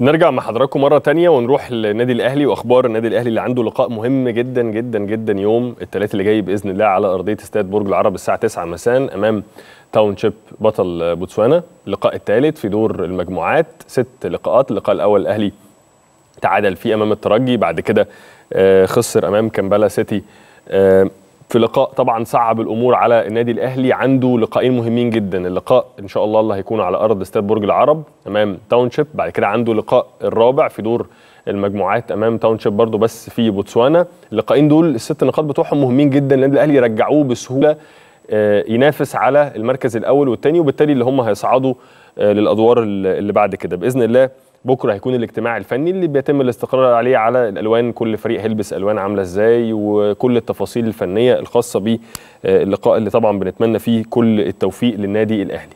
نرجع مع حضراتكم مرة تانية ونروح للنادي الأهلي وأخبار النادي الأهلي اللي عنده لقاء مهم جدا جدا جدا يوم الثلاث اللي جاي بإذن الله على أرضية استاد برج العرب الساعة 9 مساء أمام تاون شيب بطل بوتسوانا. اللقاء الثالث في دور المجموعات ست لقاءات. اللقاء الأول الأهلي تعادل فيه أمام الترجي بعد كده آه، خسر أمام كامبالا سيتي آه، في لقاء طبعا صعب الأمور على النادي الأهلي عنده لقاءين مهمين جدا. اللقاء إن شاء الله اللي هيكون على أرض استاد برج العرب أمام تاونشيب بعد كده عنده لقاء الرابع في دور المجموعات أمام تاونشيب برضه بس في بوتسوانا. اللقاءين دول الست نقاط بتوعهم مهمين جدا. النادي الأهلي يرجعوه بسهولة آه، ينافس على المركز الأول والثاني وبالتالي اللي هم هيصعدوا آه، للأدوار اللي بعد كده. بإذن الله بكره هيكون الاجتماع الفني اللي بيتم الاستقرار عليه على الألوان. كل فريق هيلبس ألوان عاملة إزاي وكل التفاصيل الفنية الخاصة باللقاء اللي طبعا بنتمنى فيه كل التوفيق للنادي الأهلي.